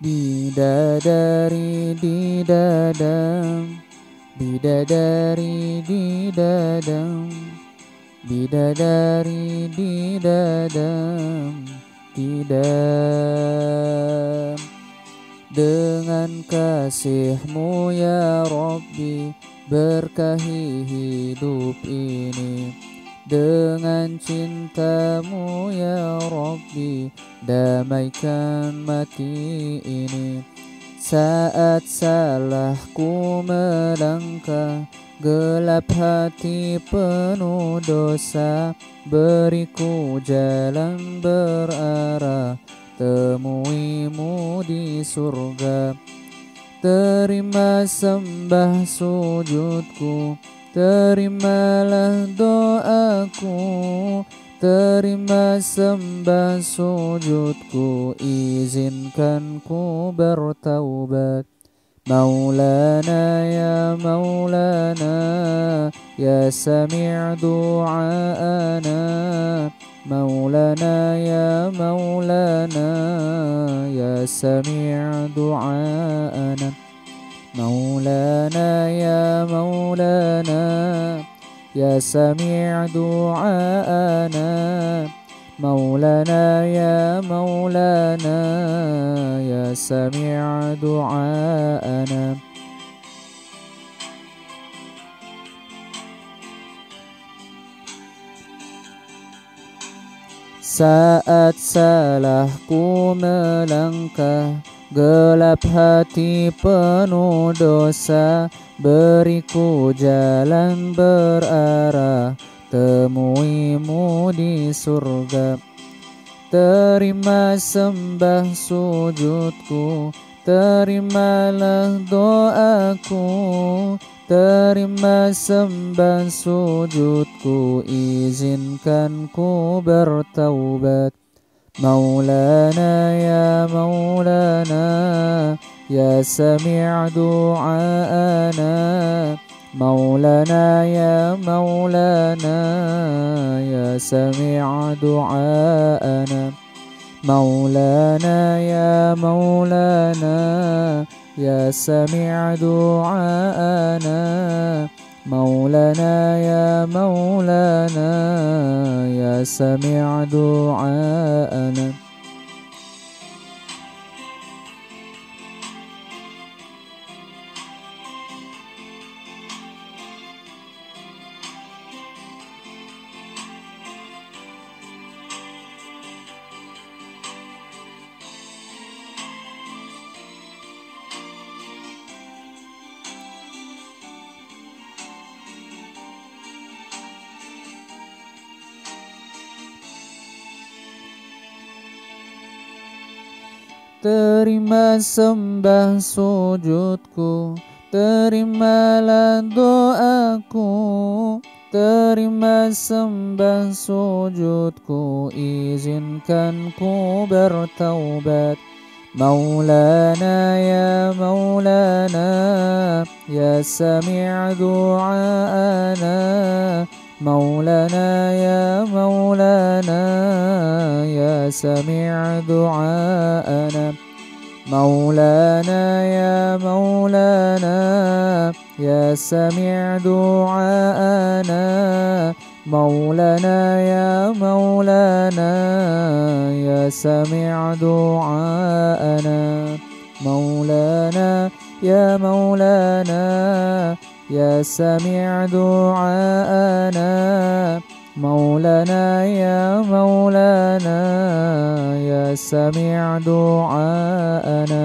Bidadari didadam Bidadari didadam Bidadari didadam Didam Dengan kasihmu ya Rabbi Berkahi hidup ini dengan cintamu ya Rabbi Damaikan mati ini. Saat salahku melangkah Gelap hati penuh dosa. Beriku jalan berarah Temuimu di surga. Terima sembah sujudku Terimalah doaku Terima sembah sujudku Izinkan ku bertaubat Maulana ya Maulana Ya sami' du'aana Maulana ya Maulana Ya sami' du'aana مولانا يا مولانا يا سميع دعاءنا. مولانا يا مولانا يا سميع دعاءنا. Saat salahku melangkah Gelap hati penuh dosa Beriku jalan berarah. Temuimu di surga. Terima sembah sujudku Terimalah doaku. Terima sembah sujudku Izinkan ku bertaubat مولانا يا مولانا يا سميع دعاءنا. مولانا يا مولانا يا سميع دعاءنا. مولانا يا مولانا يا سميع دعاءنا. مولانا يا مولانا يا سميع دعاءنا. Terima sembah sujudku Terimalah doaku Terima sembah sujudku Izinkan ku bertaubat Maulana ya Maulana Ya sami' du'aana Maulana ya Maulana Sami' du'aana مولانا يا مولانا يا سميع دعاءنا. مولانا يا مولانا يا سميع دعاءنا. مولانا يا مولانا يا سميع دعاءنا. مولانا يا مولانا يا سميع دعاءنا.